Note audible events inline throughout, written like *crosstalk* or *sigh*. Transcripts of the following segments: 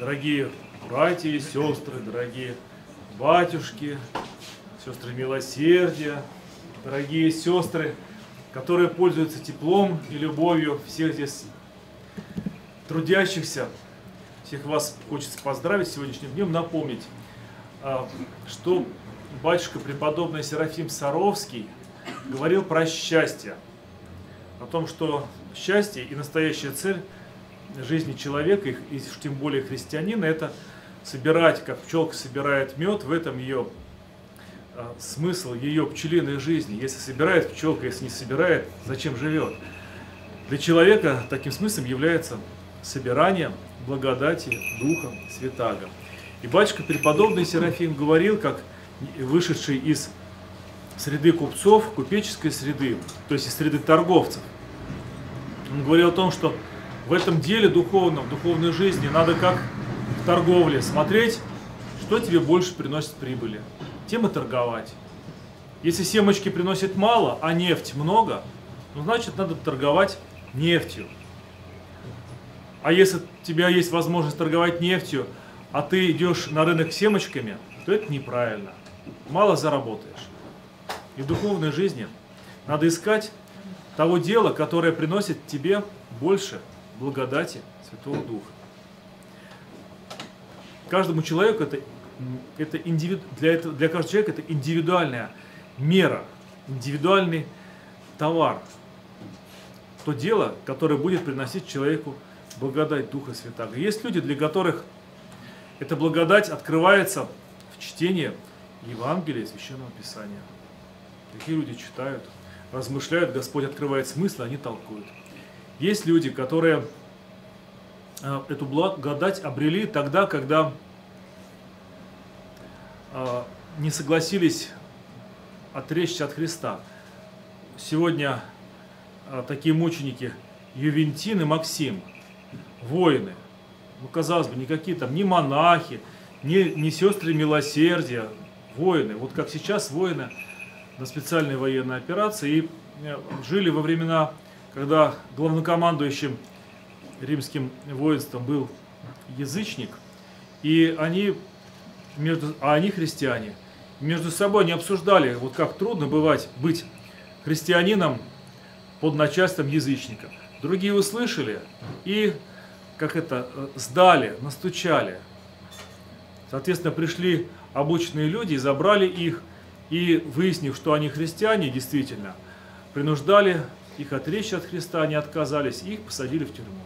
дорогие братья и сестры, дорогие батюшки, сестры милосердия, дорогие сестры, которые пользуются теплом и любовью всех здесь трудящихся. Всех вас хочется поздравить сегодняшним днем, напомнить, а, что батюшка преподобный Серафим Саровский говорил про счастье, о том, что счастье и настоящая цель жизни человека, и тем более христианина, это собирать, как пчелка собирает мед, в этом ее а, смысл ее пчелиной жизни. Если собирает пчелка, если не собирает, зачем живет? Для человека таким смыслом является собирание благодати Духа Святаго. И батюшка преподобный Серафим говорил, как вышедший из среды купцов, купеческой среды, то есть из среды торговцев. Он говорил о том, что в этом деле духовном, в духовной жизни надо как в торговле смотреть, что тебе больше приносит прибыли. Тем и торговать. Если семечки приносят мало, а нефть много, ну значит надо торговать нефтью. А если у тебя есть возможность торговать нефтью, а ты идешь на рынок семечками, то это неправильно. Мало заработаешь. И в духовной жизни надо искать того дела, которое приносит тебе больше благодати Святого Духа. Каждому человеку это, это индивиду, для, этого, для каждого человека это индивидуальная мера, индивидуальный товар. То дело, которое будет приносить человеку благодать Духа Святаго. Есть люди, для которых эта благодать открывается в чтении Евангелия, Священного Писания. Такие люди читают, размышляют, Господь открывает смысл, они толкуют. Есть люди, которые э, эту благодать обрели тогда, когда э, не согласились отречься от Христа. Сегодня э, такие мученики Ювентин и Максим, воины. Ну, казалось бы, никакие там, ни монахи, ни, ни сестры милосердия, воины. Вот как сейчас воины на специальной военной операции и жили во времена когда главнокомандующим римским воинством был язычник, и они, между, а они христиане, между собой не обсуждали, вот как трудно бывать быть христианином под начальством язычника. Другие услышали и, как это, сдали, настучали. Соответственно, пришли обученные люди и забрали их, и выяснив, что они христиане, действительно, принуждали их отречься от Христа, они отказались, их посадили в тюрьму.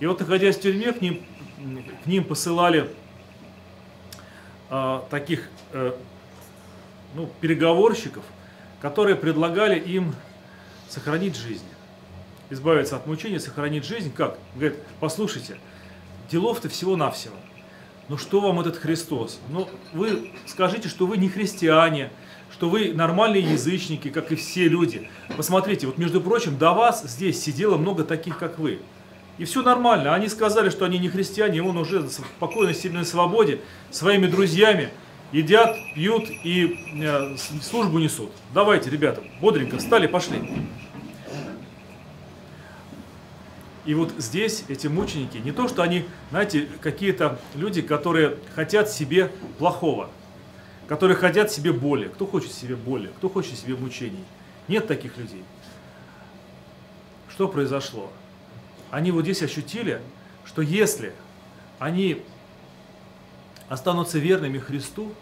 И вот, находясь в тюрьме, к ним, к ним посылали а, таких а, ну, переговорщиков, которые предлагали им сохранить жизнь, избавиться от мучения, сохранить жизнь. Как? Говорит, послушайте, делов-то всего-навсего. Ну что вам этот Христос? Ну вы скажите, что вы не христиане, что вы нормальные язычники, как и все люди. Посмотрите, вот между прочим, до вас здесь сидело много таких, как вы. И все нормально. Они сказали, что они не христиане, и он уже спокойно, сильной свободе, своими друзьями едят, пьют и э, службу несут. Давайте, ребята, бодренько встали, пошли. И вот здесь эти мученики, не то, что они, знаете, какие-то люди, которые хотят себе плохого которые хотят себе боли. Кто хочет себе боли? Кто хочет себе мучений? Нет таких людей. Что произошло? Они вот здесь ощутили, что если они останутся верными Христу,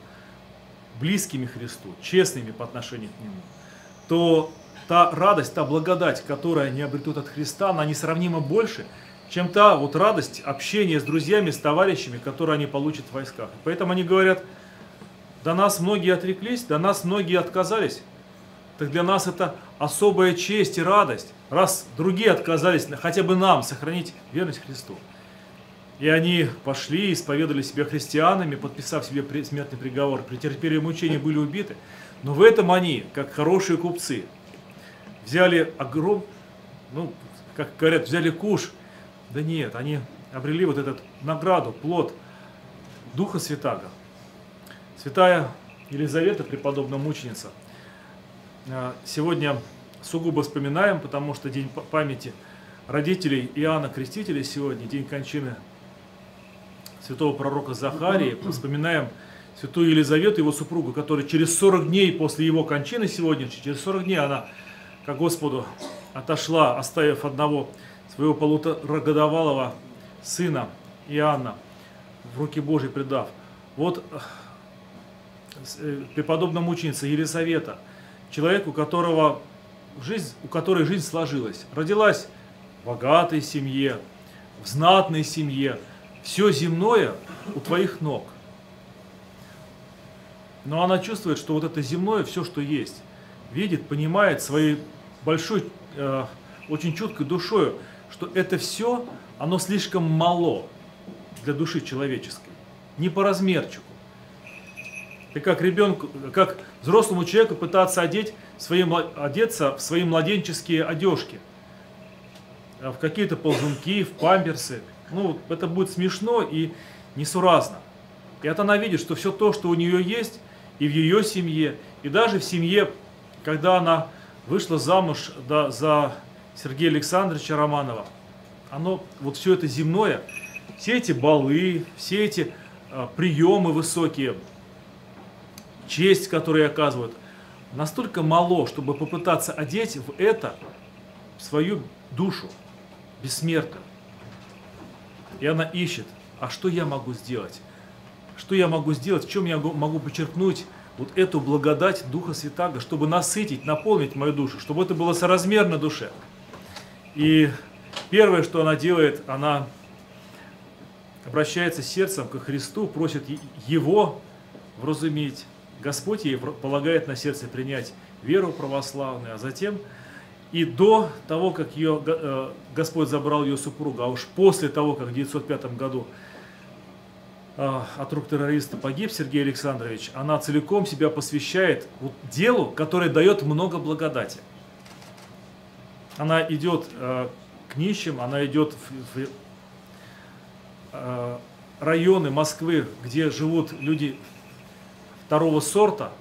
близкими Христу, честными по отношению к Нему, то та радость, та благодать, которую они обретут от Христа, она несравнимо больше, чем та вот радость общения с друзьями, с товарищами, которую они получат в войсках. Поэтому они говорят – до нас многие отреклись, до нас многие отказались. Так для нас это особая честь и радость, раз другие отказались хотя бы нам сохранить верность Христу. И они пошли, исповедовали себя христианами, подписав себе смертный приговор, претерпели мучения, были убиты. Но в этом они, как хорошие купцы, взяли огром, ну, как говорят, взяли куш. Да нет, они обрели вот эту награду, плод Духа Святаго. Святая Елизавета, преподобная мученица, э, сегодня сугубо вспоминаем, потому что день памяти родителей Иоанна Крестителя сегодня, день кончины святого пророка Захарии, вспоминаем святую Елизавету, его супругу, которая через 40 дней после его кончины сегодняшней, через 40 дней она к Господу отошла, оставив одного своего полуторагодовалого сына Иоанна, в руки Божьи предав. Вот э, преподобная мученица Елизавета, человек, у которого жизнь, у которой жизнь сложилась, родилась в богатой семье, в знатной семье, все земное у твоих ног. Но она чувствует, что вот это земное, все, что есть, видит, понимает своей большой, э, очень чуткой душою, что это все, оно слишком мало для души человеческой, не по размерчику. И как ребенку, как взрослому человеку пытаться одеть свои, одеться в свои младенческие одежки, э, в какие-то ползунки, в памперсы. Ну, это будет смешно и несуразно. И это она видит, что все то, что у нее есть, и в ее семье, и даже в семье, когда она вышла замуж да, за Сергея Александровича Романова, оно, вот все это земное, все эти балы, все эти а, приемы высокие, честь, которую оказывают, настолько мало, чтобы попытаться одеть в это свою душу бессмертную. И она ищет, а что я могу сделать? Что я могу сделать, в чем я могу почерпнуть вот эту благодать Духа Святаго, чтобы насытить, наполнить мою душу, чтобы это было соразмерно душе. И первое, что она делает, она обращается сердцем к Христу, просит Его вразумить. Господь ей полагает на сердце принять веру православную, а затем и до того, как ее, э, Господь забрал ее супруга, а уж после того, как в 1905 году от рук террориста погиб Сергей Александрович, она целиком себя посвящает вот делу, которое дает много благодати. Она идет э, к нищим, она идет в, в э, районы Москвы, где живут люди второго сорта,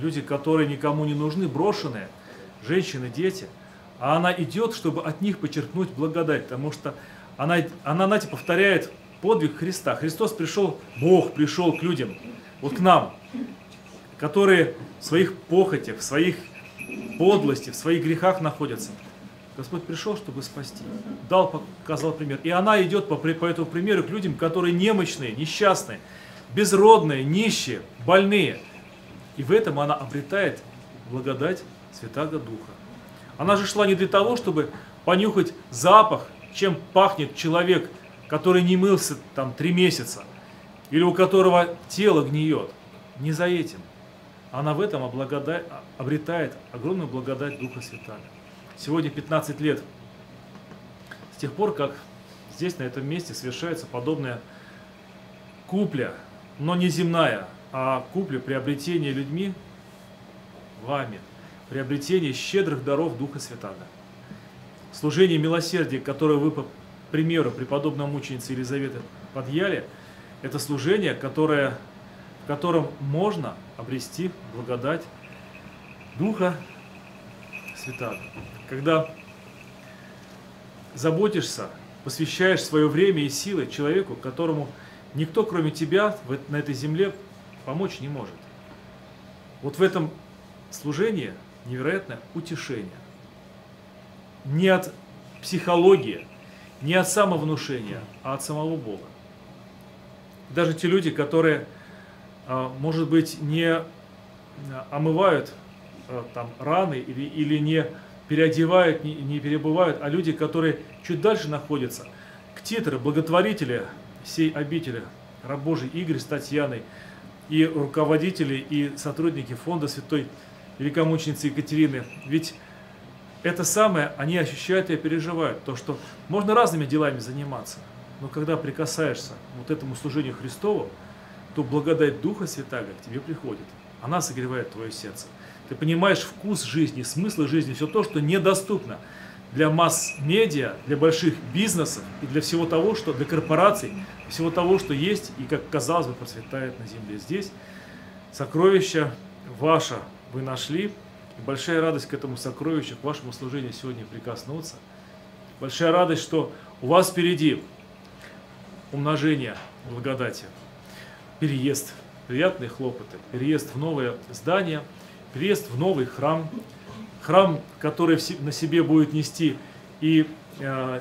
люди, которые никому не нужны, брошенные, женщины, дети. А она идет, чтобы от них почерпнуть благодать, потому что она, она знаете, повторяет подвиг Христа. Христос пришел, Бог пришел к людям, вот к нам, которые в своих похотях, в своих подлости, в своих грехах находятся. Господь пришел, чтобы спасти. Дал, показал пример. И она идет по, по этому примеру к людям, которые немощные, несчастные, безродные, нищие, больные. И в этом она обретает благодать Святаго Духа. Она же шла не для того, чтобы понюхать запах, чем пахнет человек – который не мылся там три месяца, или у которого тело гниет. Не за этим. Она в этом облагодает, обретает огромную благодать Духа Святаго. Сегодня 15 лет с тех пор, как здесь, на этом месте, совершается подобная купля, но не земная, а купля, приобретение людьми, вами, приобретение щедрых даров Духа Святаго. Служение милосердия, которое вы примеру преподобной мученицы Елизаветы Подъяли, это служение, которое, в котором можно обрести благодать Духа Святаго. Когда заботишься, посвящаешь свое время и силы человеку, которому никто, кроме тебя, на этой земле помочь не может. Вот в этом служении невероятное утешение. Не от психологии, не от самовнушения, а от самого Бога. Даже те люди, которые, а, может быть, не а, омывают а, там, раны или, или не переодевают, не, не перебывают, а люди, которые чуть дальше находятся, к титры, благотворители сей обители, раб Божий Игорь с Татьяной, и руководители, и сотрудники фонда Святой Великомученицы Екатерины. Ведь это самое они ощущают и переживают. То, что можно разными делами заниматься, но когда прикасаешься вот этому служению Христову, то благодать Духа Святаго к тебе приходит. Она согревает твое сердце. Ты понимаешь вкус жизни, смысл жизни, все то, что недоступно для масс-медиа, для больших бизнесов и для всего того, что для корпораций, всего того, что есть и, как казалось бы, процветает на земле. Здесь сокровище ваше вы нашли, большая радость к этому сокровищу, к вашему служению сегодня прикоснуться. Большая радость, что у вас впереди умножения благодати. Переезд, приятные хлопоты, переезд в новое здание, переезд в новый храм, храм, который на себе будет нести и э,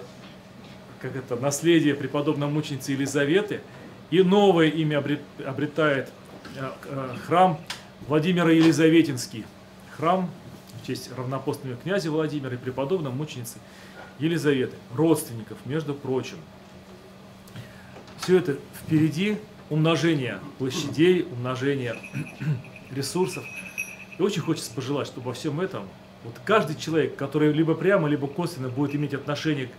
как это, наследие преподобной мученицы Елизаветы, и новое имя обретает э, э, храм Владимира Елизаветинский, храм в честь равнопостного князя Владимира и преподобной мученицы Елизаветы, родственников, между прочим. Все это впереди умножение площадей, умножение *clears throat* ресурсов. И очень хочется пожелать, чтобы во всем этом вот каждый человек, который либо прямо, либо косвенно будет иметь отношение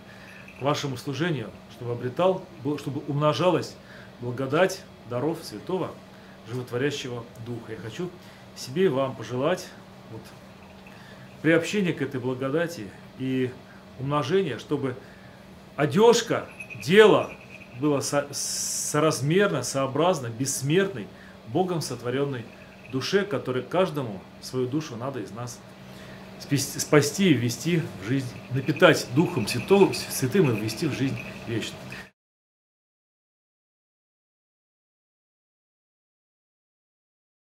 к вашему служению, чтобы обретал, чтобы умножалась благодать даров Святого Животворящего Духа. Я хочу себе и вам пожелать вот, приобщения к этой благодати и умножения, чтобы одежка, дело было со соразмерно, сообразно, бессмертной, Богом сотворенной душе, которой каждому свою душу надо из нас спасти и ввести в жизнь, напитать Духом Святым и ввести в жизнь вечную.